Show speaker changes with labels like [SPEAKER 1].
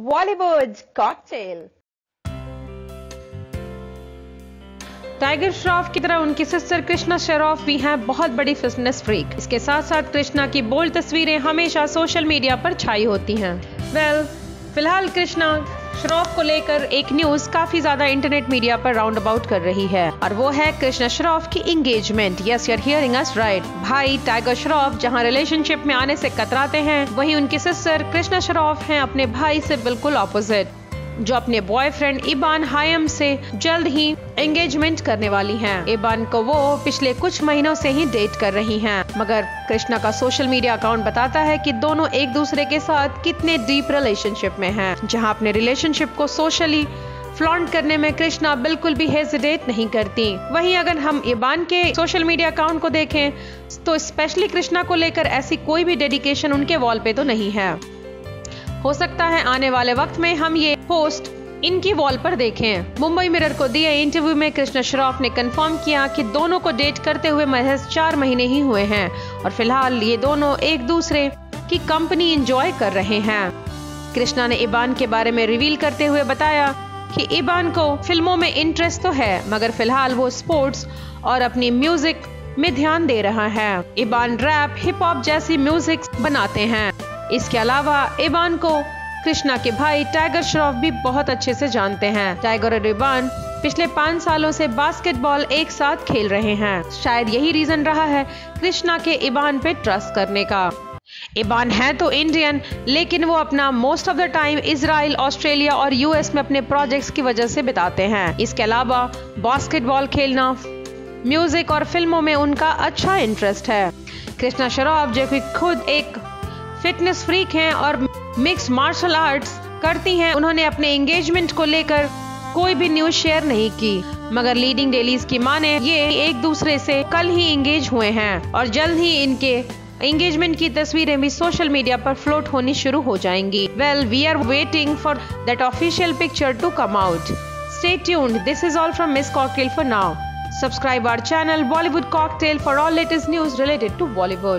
[SPEAKER 1] Bollywood cocktail.
[SPEAKER 2] Tiger Shroff की तरह उनकी सिस्टर कृष्णा शेरॉफ भी हैं बहुत बड़ी फिटनेस फ्रीक इसके साथ साथ कृष्णा की बोल्ड तस्वीरें हमेशा सोशल मीडिया पर छाई होती हैं वेल well, फ़िलहाल कृष्णा श्रॉफ को लेकर एक न्यूज़ काफ़ी ज़्यादा इंटरनेट मीडिया पर राउंड अबाउट कर रही है। और वो है कृष्णा श्रॉफ की engagement yes your hearing us right भाई टाइगर श्रॉफ जहाँ रिलेशनशिप में आने से कतराते हैं, वहीं उनकी सिस्टर कृष्णा श्रॉफ हैं अपने भाई से बिल्कुल ऑपोजिट जो अपने बॉयफ्रेंड इबान हायम से जल्द ही एंगेजमेंट करने वाली हैं। इबान को वो पिछले कुछ महीनों से ही डेट कर रही हैं। मगर कृष्णा का सोशल मीडिया अकाउंट बताता है कि दोनों एक दूसरे के साथ कितने डीप रिलेशनशिप में हैं, जहाँ अपने रिलेशनशिप को सोशली फ्लॉन्ट करने में कृष्णा बिल्कुल भी हेजिटेट नहीं करती वहीं अगर हम इबान के सोशल मीडिया अकाउंट को देखें तो स्पेशली कृष्णा को लेकर ऐसी कोई भी डेडिकेशन उनके वॉल पे तो नहीं है हो सकता है आने वाले वक्त में हम ये पोस्ट इनकी वॉल पर देखें। मुंबई मिरर को दिए इंटरव्यू में कृष्णा श्रॉफ ने कंफर्म किया कि दोनों को डेट करते हुए महज चार महीने ही हुए हैं और फ़िलहाल ये दोनों एक दूसरे की कंपनी इंजॉय कर रहे हैं। कृष्णा ने इबान के बारे में रिवील करते हुए बताया कि इबान को फ़िल्मों में इंटरेस्ट तो है, मगर फ़िलहाल वो स्पोर्ट्स और अपनी म्यूज़िक में ध्यान दे रहा है। इबान रैप हिप हॉप जैसी म्यूज़िक बनाते हैं। इसके अलावा इबान को कृष्णा के भाई टाइगर श्रॉफ भी बहुत अच्छे से जानते हैं। टाइगर और इबान पिछले पाँच सालों से बास्केटबॉल एक साथ खेल रहे हैं। शायद यही रीजन रहा है कृष्णा के इबान पे ट्रस्ट करने का। इबान है तो इंडियन, लेकिन वो अपना most of the time Israel Australia और यूएस में अपने प्रोजेक्ट्स की वजह से बिताते हैं। इसके अलावा बास्केटबॉल खेलना म्यूज़िक और फ़िल्मों में उनका अच्छा इंटरेस्ट है। कृष्णा शराफ जो कि खुद एक फिटनेस फ्रीक हैं और मिक्स मार्शल आर्ट्स करती हैं। उन्होंने अपने एंगेजमेंट को लेकर कोई भी न्यूज़ शेयर नहीं की। मगर लीडिंग डेलीज की माने ये एक दूसरे से कल ही एंगेज हुए हैं और जल्द ही इनके एंगेजमेंट की तस्वीरें भी सोशल मीडिया पर फ्लोट होनी शुरू हो जाएँगी। Well we are waiting for that official picture to come out stay tuned this is all from Miss Cocktail for now subscribe our channel Bollywood Cocktail for all latest news related to bollywood.